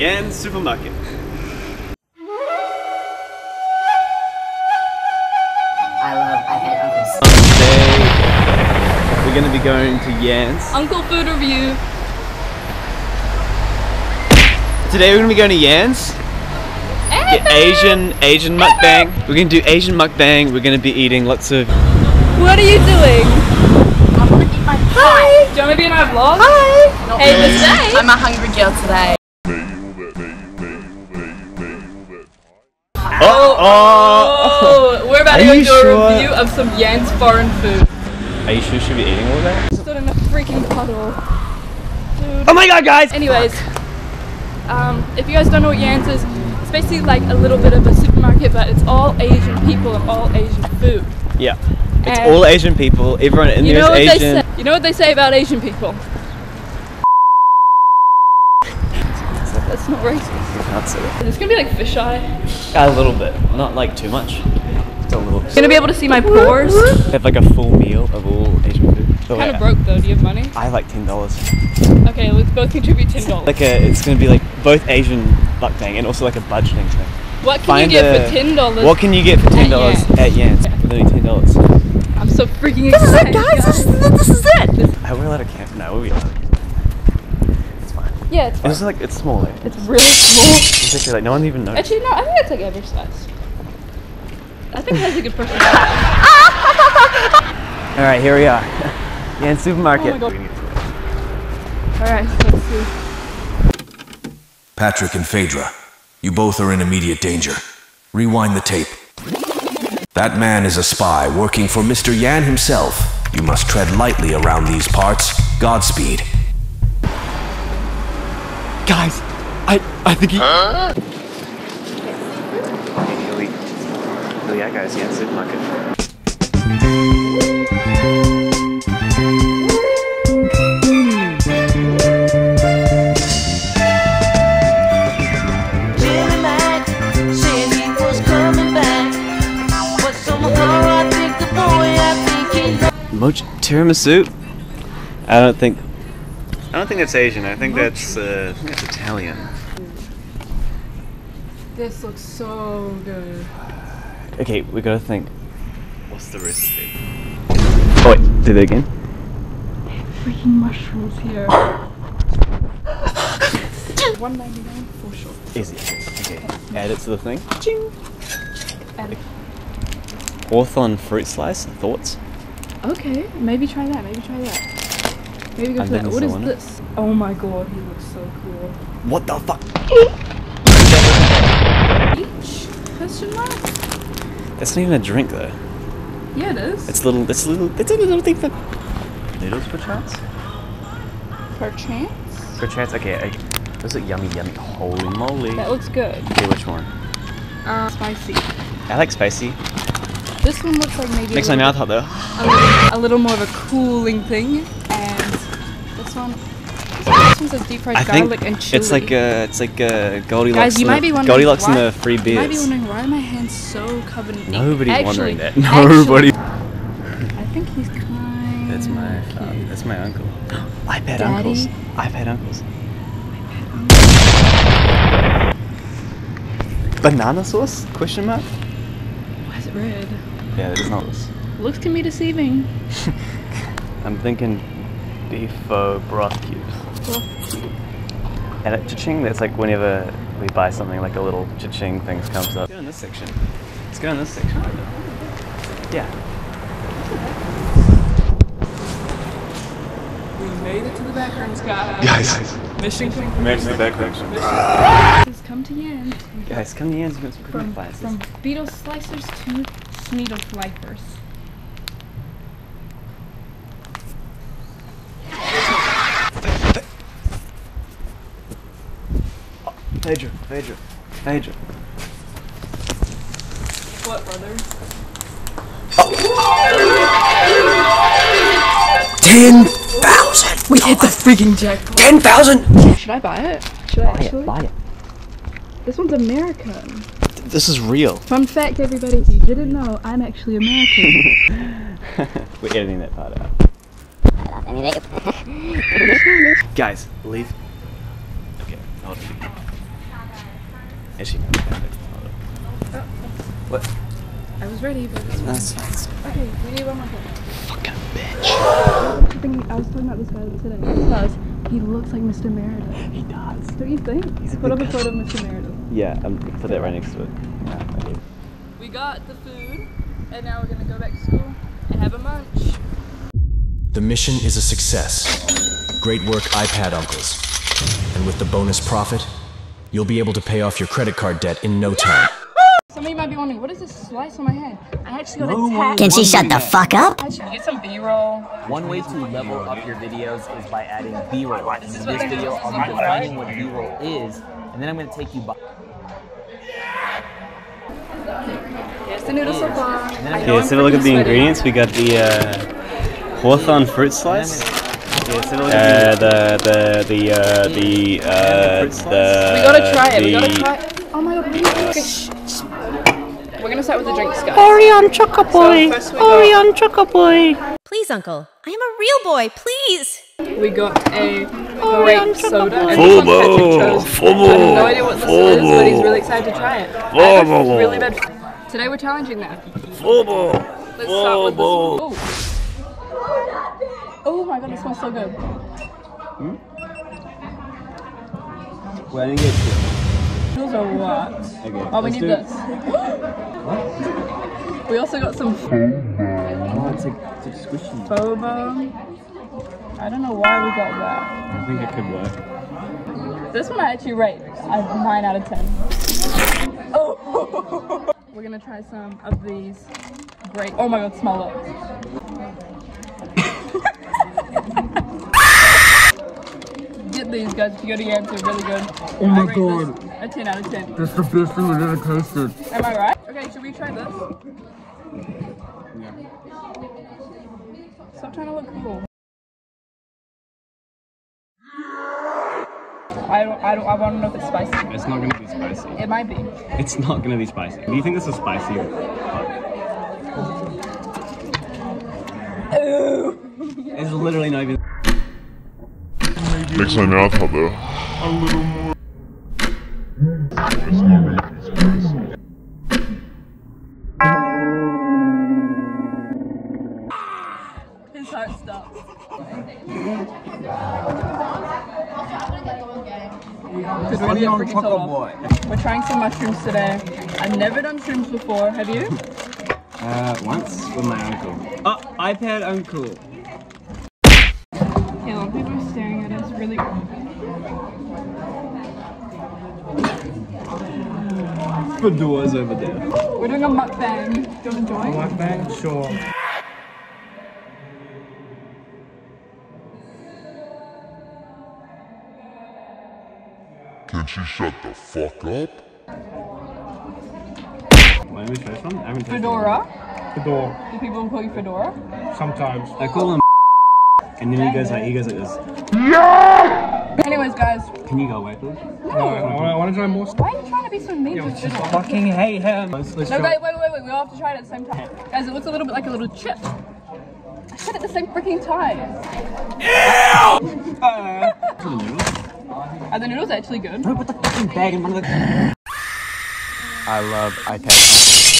Yan Supermarket. I love iPad uncles. Today we're gonna be going to Yan's. Uncle Food Review. Today we're gonna be going to Yan's. Get Asian Asian mukbang. We're gonna do Asian mukbang. We're gonna be eating lots of. What are you doing? I want to eat my pie. Do you want to be in our vlog? Hi. Hey, today. I'm a hungry girl today. Oh, oh. Oh, we're about to Are go you do a review of some Yan's foreign food. Are you sure you should be eating all that? Stood in a freaking puddle. Dude. Oh my god, guys! Anyways, um, if you guys don't know what Yan's is, it's basically like a little bit of a supermarket, but it's all Asian people and all Asian food. Yeah. It's And- all Asian people. Everyone in You there know is what Asian. say? You know what they say about Asian people? That's not racist. Can't say that. It's gonna be like fisheye. A little bit, not like too much. Just a little. You're gonna be able to see my pores. Have like a full meal of all Asian food. Oh, Kind yeah. of broke though. Do you have money? I have like ten dollars. Okay, let's both contribute ten dollars. Like a, it's gonna be like both Asian mukbang and also like a budgeting thing. What can Find you get a- for ten dollars? What can you get for ten dollars at Yan's? With only ten dollars. I'm so freaking excited. guys. This is it. Are we allowed to camp? No, we are. It's fine. Yeah, it's fine. It's like it's small. eh? It's really small. It's actually like no one even knows. Actually, no, I think it's like every size. I think it has a good personality. All right, here we are. Yan's supermarket. Oh my God. All right, let's see. Patrick and Phaedra, you both are in immediate danger. Rewind the tape. That man is a spy working for Mr. Yan himself. You must tread lightly around these parts. Godspeed. Guys, I I think he. yeah, guys, Yan's supermarket. Jimmy Mack said he was coming back, but somehow I think the boy, I think he Mochi tiramisu. I don't think. I don't think that's Asian. I think that's uh, I think that's Italian. This looks so good. Okay, we gotta think. What's the recipe? Oh wait, do that again. Freaking mushrooms here. One ninety nine for sure. Easy. Okay, add it to the thing. Ching. Add it. Hawthorn fruit slice. Thoughts? Okay, maybe try that. Maybe try that. Maybe go for that. What is this? Oh my god, he looks so cool. What the fuck? Peach? Question mark? That's not even a drink though. Yeah, it is. It's little. It's a little. It's a little thing for noodles perchance. Perchance. Perchance. Okay. okay. Those look yummy, yummy. Holy moly. That looks good. Okay, which one? Uh, spicy. I like spicy. This one looks like maybe Makes a my mouth hot though. a, little, a little more of a cooling thing, this one. This one's a deep fried I think garlic and chili. it's like uh, it's like uh, Goldilocks. Guys, you might be the- wondering Goldilocks why, and the free You might be wondering why are my hands so covered in ink? Nobody's actually, wondering that. actually, Nobody. I think he's kind. That's my father. That's my uncle. iPad Daddy? uncles. iPad uncles. Banana sauce? Question mark? Why is it red? Yeah, that is not. Looks can be deceiving. I'm thinking beef pho broth cubes. And at cha-ching, that's like whenever we buy something, like a little cha-ching thing comes up. Let's go in this section. Let's go in this section. Yeah. We made it to the back rooms, guys. Guys. Mission complete. Match the background. Please come to Yan. Guys, come to Yan's and get some From, cream from beetle slicers to Sneedle slicers. Phaedra, Phaedra, Phaedra. What, brother? Ten thousand! We hit the freaking jackpot. Ten thousand! Should I buy it? Should I actually? Buy it. This one's American. This is real. Fun fact, everybody, if you didn't know, I'm actually American. We're editing that part out. I mean, they, Guys, leave. Okay, hold it. Actually, no, hold on. What? I was ready, but it's That's fine. okay. We need one more thing. Fucking bitch. Thinking, I was talking about this guy today because he looks like Mr. Meredith. He does. Don't you think? He's Put up a photo of Mr. Meredith. Yeah, I'm put that right next to it. Yeah, I do. We got the food, and now we're gonna go back to school and have a munch. The mission is a success. Great work, iPad uncles. And with the bonus profit, you'll be able to pay off your credit card debt in no time. Some of you might be wondering, what is this slice on my head? I actually got attacked. Can she shut the fuck up? Should we get some B-roll? One way to level up your videos is by adding B-roll. In is this what video. I'll be defining what B-roll is, and then I'm going to take you by. Here's the noodle so far. Okay, I'm so to look at the ingredients, we got the uh, hawthorn fruit slice. Yeah, so to the the the uh, the uh, the. We gotta try it. We gotta try it. Oh my god, really? Okay, shh, shh. We're gonna start with the drinks, guys. Orion Chocoboy! So first we got- Orion Chocoboy! Please, Uncle. I am a real boy, please. We got a grape soda. chocolate. and this one Fubo, Patrick. I have no idea what this is, but he's really excited to try it. I have a Fubo. really bad. Today we're challenging that. Fubo. Let's start with this. Oh. Oh my god, it smells so good. Hmm? Well, I didn't get two. Those are what? Okay. Oh, we need this. we also got some Oh, it's like, it's like squishy. boba. I don't know why we got that. I think it could work. This one I actually rate a 9 out of 10. Oh! We're gonna try some of these great. Oh my god, smell it. Get these guys if you go to Yan's, they're really good. Oh my god. A 10 out of 10. That's the best thing I've ever tasted. Am I right? Okay, should we try this? Stop trying to look cool. I don't, I don't, I want to know if it's spicy. It's not gonna be spicy. It might be. It's not gonna be spicy. Do you think this is spicy? It's literally not even. Makes my mouth hot though. A little more. It's not gonna be spicy. His heart stopped. Could really get freaking told. We're trying some mushrooms today. I've never done shrooms before. Have you? Uh, once with my uncle. Oh, iPad uncle. Okay, a lot of people are staring at us. Really. The doors over there. We're doing a mukbang. Do you want to join? Mukbang? Sure. Can she shut the fuck up? Where are we first? I haven't tasted Fedora. Fedora. Do people call you Fedora? Sometimes. it. I call him and then he goes like he goes like this. Anyways, guys, Can you go away, please? No, I want to try more. why are you trying to be so mean to Fedora? Fucking hate him. Let's, let's No, try. wait, wait, wait, wait. We all have to try it at the same time. Guys, it looks a little bit like a little chip. I said it at the same freaking time. Ew! Are the noodles actually good? Put the fucking bag in front of the. I love iPad.